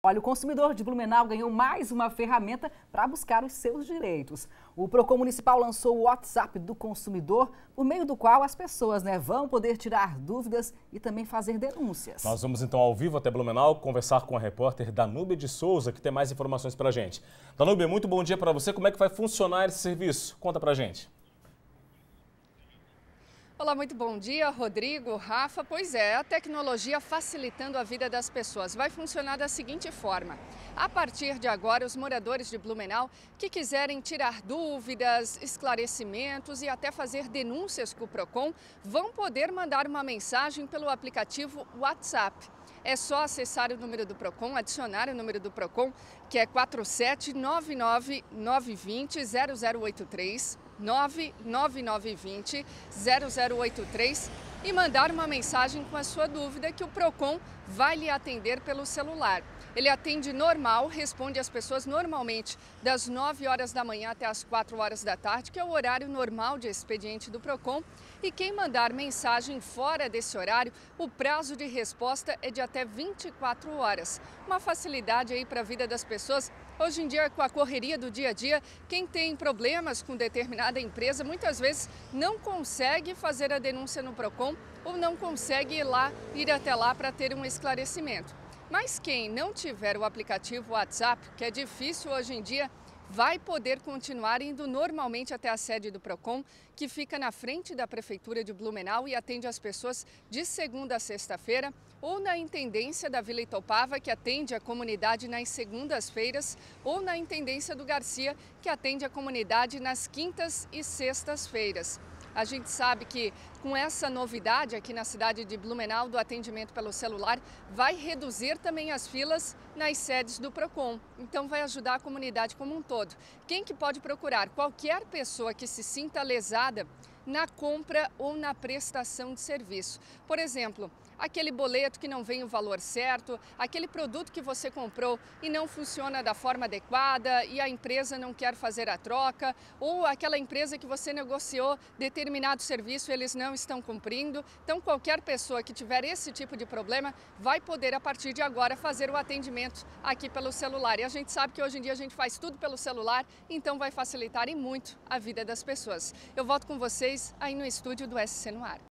Olha, o consumidor de Blumenau ganhou mais uma ferramenta para buscar os seus direitos. O Procon Municipal lançou o WhatsApp do consumidor, por meio do qual as pessoas né, vão poder tirar dúvidas e também fazer denúncias. Nós vamos então ao vivo até Blumenau conversar com a repórter Danúbia de Souza, que tem mais informações para a gente. Danúbia, muito bom dia para você. Como é que vai funcionar esse serviço? Conta para a gente. Olá, muito bom dia, Rodrigo, Rafa. Pois é, a tecnologia facilitando a vida das pessoas. Vai funcionar da seguinte forma: a partir de agora, os moradores de Blumenau que quiserem tirar dúvidas, esclarecimentos e até fazer denúncias com o Procon vão poder mandar uma mensagem pelo aplicativo WhatsApp. É só acessar o número do Procon, adicionar o número do Procon, que é 4799 920 0083 99920 0083 e mandar uma mensagem com a sua dúvida que o Procon vai lhe atender pelo celular. Ele atende normal, responde às pessoas normalmente das 9 horas da manhã até as 4 horas da tarde, que é o horário normal de expediente do Procon. E quem mandar mensagem fora desse horário, o prazo de resposta é de até 24 horas. Uma facilidade aí para a vida das pessoas. Hoje em dia, com a correria do dia a dia, quem tem problemas com determinada empresa muitas vezes não consegue fazer a denúncia no Procon ou não consegue ir lá, ir até lá para ter um esclarecimento. Mas quem não tiver o aplicativo WhatsApp, que é difícil hoje em dia, vai poder continuar indo normalmente até a sede do Procon, que fica na frente da Prefeitura de Blumenau e atende as pessoas de segunda a sexta-feira, ou na Intendência da Vila Itopava, que atende a comunidade nas segundas-feiras, ou na Intendência do Garcia, que atende a comunidade nas quintas e sextas-feiras. A gente sabe que com essa novidade aqui na cidade de Blumenau do atendimento pelo celular, vai reduzir também as filas nas sedes do Procon. Então vai ajudar a comunidade como um todo. Quem que pode procurar? Qualquer pessoa que se sinta lesada na compra ou na prestação de serviço. Por exemplo, aquele boleto que não vem o valor certo, aquele produto que você comprou e não funciona da forma adequada e a empresa não quer fazer a troca, ou aquela empresa que você negociou determinado serviço eles não estão cumprindo. Então, qualquer pessoa que tiver esse tipo de problema vai poder, a partir de agora, fazer o atendimento aqui pelo celular. E a gente sabe que hoje em dia a gente faz tudo pelo celular, então vai facilitar e muito a vida das pessoas. Eu volto com vocês aí no estúdio do SC no Ar.